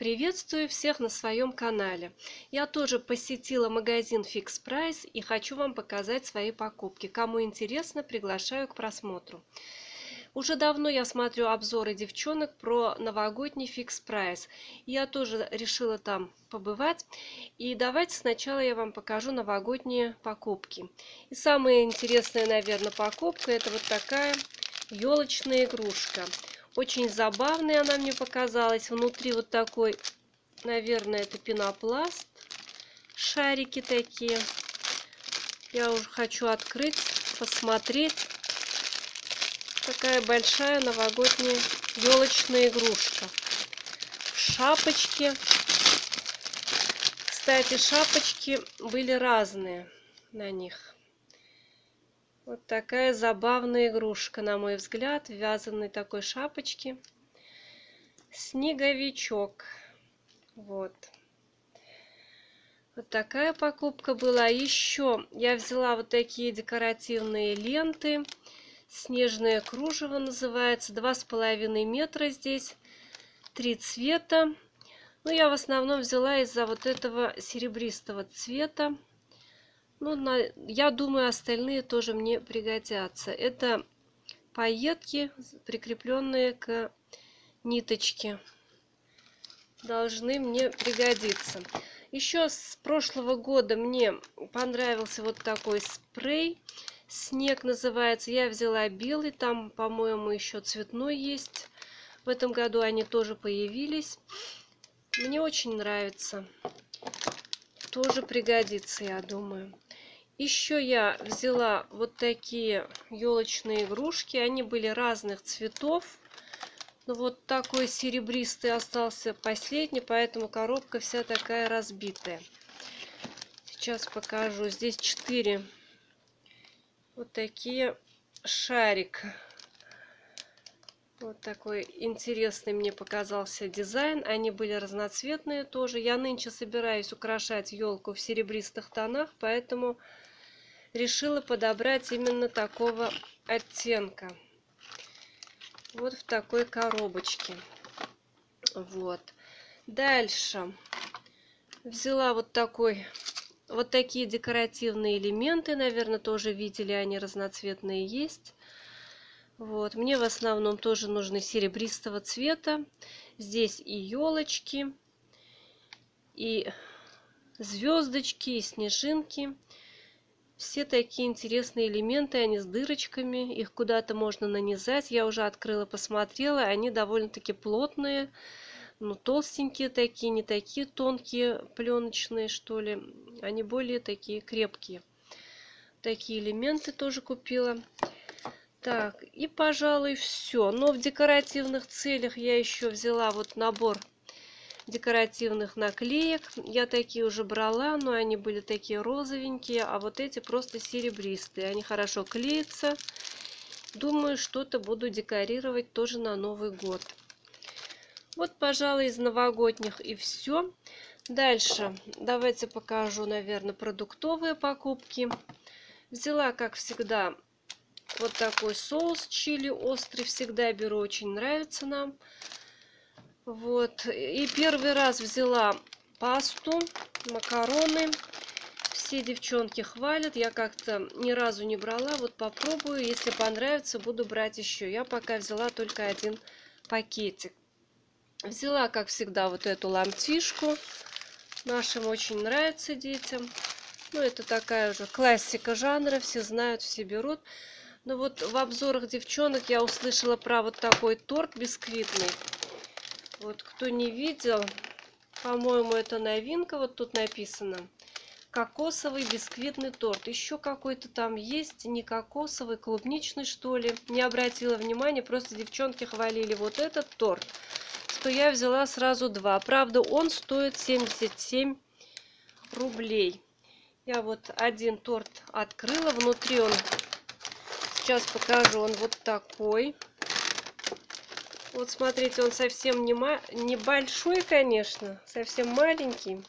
Приветствую всех на своем канале. Я тоже посетила магазин Fix Price и хочу вам показать свои покупки. Кому интересно, приглашаю к просмотру. Уже давно я смотрю обзоры девчонок про новогодний Fix Price. Я тоже решила там побывать. И давайте сначала я вам покажу новогодние покупки. И самая интересная, наверное, покупка это вот такая елочная игрушка. Очень забавной она мне показалась. Внутри вот такой, наверное, это пенопласт. Шарики такие. Я уже хочу открыть, посмотреть. Такая большая новогодняя елочная игрушка. Шапочки. Кстати, шапочки были разные на них. Вот такая забавная игрушка, на мой взгляд, в вязаной такой шапочке. Снеговичок. Вот. Вот такая покупка была. Еще я взяла вот такие декоративные ленты. Снежное кружево называется. Два с половиной метра здесь. Три цвета. Ну, я в основном взяла из-за вот этого серебристого цвета. Ну, на, я думаю, остальные тоже мне пригодятся. Это пайетки, прикрепленные к ниточке. Должны мне пригодиться. Еще с прошлого года мне понравился вот такой спрей. Снег называется. Я взяла белый. Там, по-моему, еще цветной есть. В этом году они тоже появились. Мне очень нравится. Тоже пригодится, я думаю. Еще я взяла вот такие елочные игрушки. Они были разных цветов. Но вот такой серебристый остался последний, поэтому коробка вся такая разбитая. Сейчас покажу. Здесь четыре вот такие шарика. Вот такой интересный мне показался дизайн. Они были разноцветные тоже. Я нынче собираюсь украшать елку в серебристых тонах, поэтому решила подобрать именно такого оттенка. Вот в такой коробочке. Вот. Дальше. Взяла вот такой, вот такие декоративные элементы. Наверное, тоже видели, они разноцветные есть. Вот. Мне в основном тоже нужны серебристого цвета. Здесь и елочки, и звездочки, и снежинки. Все такие интересные элементы, они с дырочками, их куда-то можно нанизать. Я уже открыла, посмотрела, они довольно-таки плотные, ну толстенькие такие, не такие тонкие, пленочные что ли, они более такие крепкие. Такие элементы тоже купила. Так, и пожалуй все. Но в декоративных целях я еще взяла вот набор декоративных наклеек. Я такие уже брала, но они были такие розовенькие, а вот эти просто серебристые. Они хорошо клеятся. Думаю, что-то буду декорировать тоже на Новый год. Вот, пожалуй, из новогодних и все. Дальше давайте покажу, наверное, продуктовые покупки. Взяла, как всегда, вот такой соус чили острый. Всегда беру, очень нравится нам. Вот. И первый раз взяла пасту, макароны. Все девчонки хвалят. Я как-то ни разу не брала. Вот попробую. Если понравится, буду брать еще. Я пока взяла только один пакетик. Взяла, как всегда, вот эту ламтишку. Нашим очень нравится детям. Ну, это такая уже классика жанра. Все знают, все берут. Но вот в обзорах девчонок я услышала про вот такой торт бисквитный. Вот кто не видел, по-моему, это новинка, вот тут написано. Кокосовый бисквитный торт. Еще какой-то там есть, не кокосовый, клубничный, что ли. Не обратила внимания, просто девчонки хвалили вот этот торт, что я взяла сразу два. Правда, он стоит 77 рублей. Я вот один торт открыла, внутри он, сейчас покажу, он вот такой. Вот смотрите, он совсем не небольшой, конечно, совсем маленький.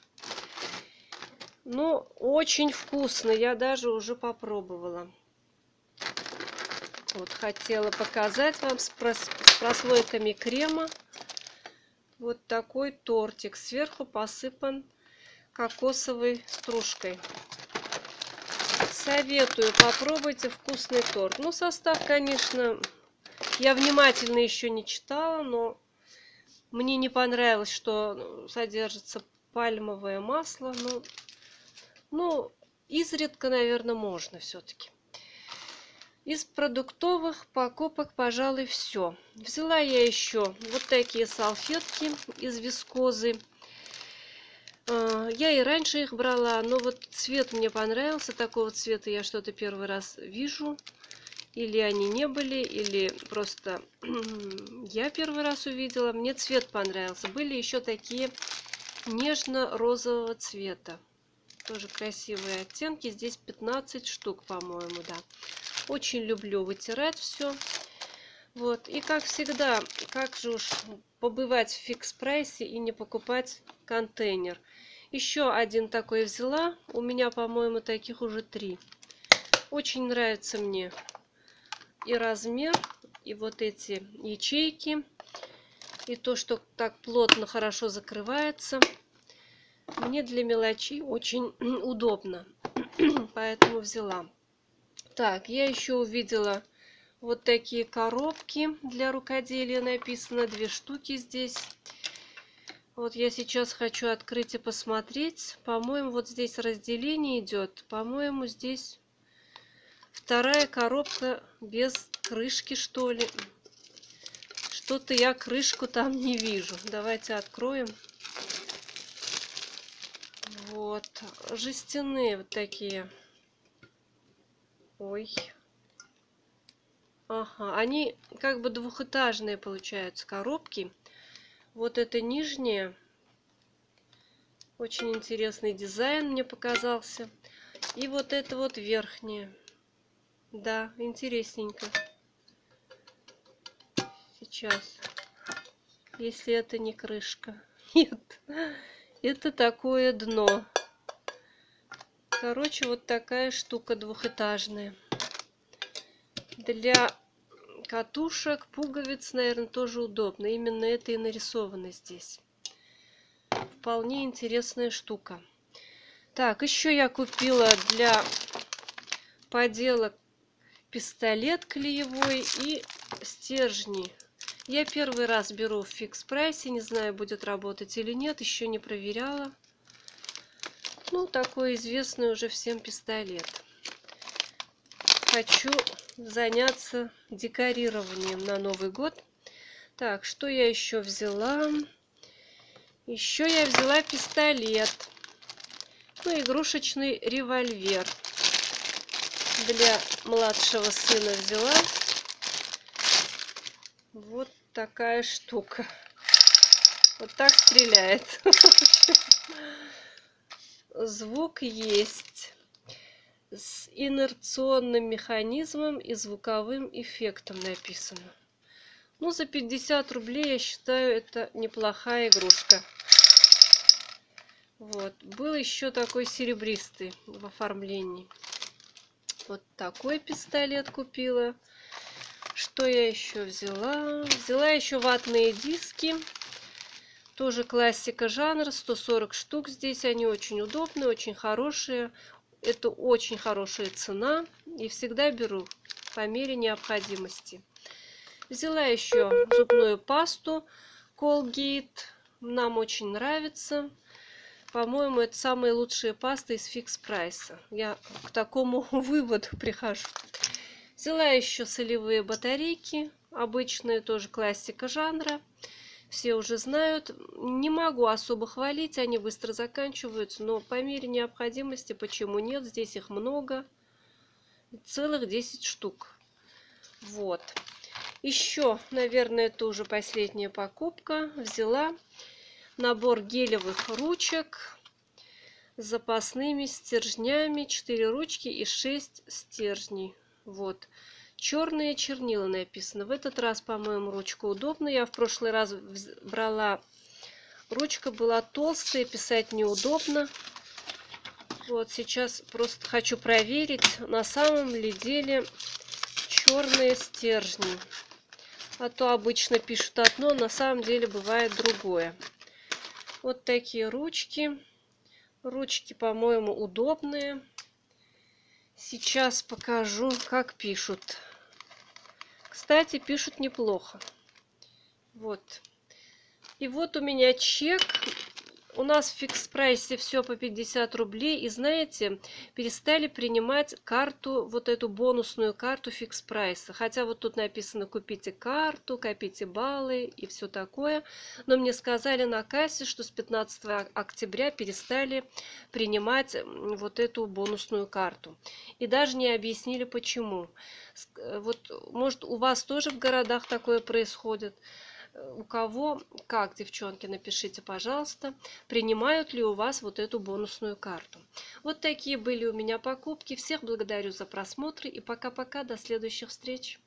Но очень вкусный, я даже уже попробовала. Вот хотела показать вам с прослойками крема. вот такой тортик. Сверху посыпан кокосовой стружкой. Советую, попробуйте вкусный торт. Ну, состав, конечно, я внимательно еще не читала, но мне не понравилось, что содержится пальмовое масло. Ну, ну изредка, наверное, можно все-таки. Из продуктовых покупок, пожалуй, все. Взяла я еще вот такие салфетки из вискозы. А, я и раньше их брала, но вот цвет мне понравился. Такого цвета я что-то первый раз вижу. Или они не были, или просто я первый раз увидела. Мне цвет понравился. Были еще такие нежно-розового цвета. Тоже красивые оттенки. Здесь 15 штук, по-моему, да. Очень люблю вытирать все. Вот. И как всегда, как же уж побывать в фикс прайсе и не покупать контейнер. Еще один такой взяла. У меня, по-моему, таких уже три. Очень нравится мне и размер, и вот эти ячейки, и то, что так плотно, хорошо закрывается. Мне для мелочей очень удобно, поэтому взяла. Так, я еще увидела вот такие коробки для рукоделия. Написано две штуки здесь. Вот я сейчас хочу открыть и посмотреть. По-моему, вот здесь разделение идет. По-моему, здесь вторая коробка без крышки, что ли. Что-то я крышку там не вижу. Давайте откроем. Вот. Жестяные вот такие. Ой. Ага, они как бы двухэтажные получаются коробки. Вот это нижняя. Очень интересный дизайн мне показался. И вот это вот верхняя. Да, интересненько. Сейчас. Если это не крышка. Нет. Это такое дно. Короче, вот такая штука двухэтажная. Для катушек, пуговиц, наверное, тоже удобно. Именно это и нарисовано здесь. Вполне интересная штука. Так, еще я купила для поделок пистолет клеевой и стержни. Я первый раз беру в фикс прайсе, не знаю, будет работать или нет, еще не проверяла. Ну, такой известный уже всем пистолет. Хочу заняться декорированием на Новый год. Так, что я еще взяла? Еще я взяла пистолет. Ну, игрушечный револьвер. Для младшего сына взяла. Вот такая штука. Вот так стреляет. звук есть с инерционным механизмом и звуковым эффектом написано. Ну, за 50 рублей, я считаю, это неплохая игрушка. Вот. Был еще такой серебристый в оформлении. Вот такой пистолет купила. Что я еще взяла? Взяла еще ватные диски. Тоже классика жанра, 140 штук здесь. Они очень удобные, очень хорошие. Это очень хорошая цена. И всегда беру по мере необходимости. Взяла еще зубную пасту Colgate. Нам очень нравится. По-моему, это самые лучшие пасты из фикс прайса. Я к такому выводу прихожу. Взяла еще солевые батарейки. Обычные, тоже классика жанра все уже знают. Не могу особо хвалить, они быстро заканчиваются, но по мере необходимости, почему нет, здесь их много, целых 10 штук. Вот. Еще, наверное, это уже последняя покупка. Взяла набор гелевых ручек с запасными стержнями, 4 ручки и 6 стержней. Вот. Черные чернила написано. В этот раз, по-моему, ручка удобная. Я в прошлый раз брала... Ручка была толстая, писать неудобно. Вот сейчас просто хочу проверить, на самом ли деле черные стержни. А то обычно пишут одно, на самом деле бывает другое. Вот такие ручки. Ручки, по-моему, удобные. Сейчас покажу, как пишут. Кстати, пишут неплохо. Вот. И вот у меня чек у нас в фикс прайсе все по 50 рублей. И знаете, перестали принимать карту, вот эту бонусную карту фикс прайса. Хотя вот тут написано купите карту, копите баллы и все такое. Но мне сказали на кассе, что с 15 октября перестали принимать вот эту бонусную карту. И даже не объяснили почему. Э, вот может у вас тоже в городах такое происходит у кого, как, девчонки, напишите, пожалуйста, принимают ли у вас вот эту бонусную карту. Вот такие были у меня покупки. Всех благодарю за просмотр и пока-пока, до следующих встреч.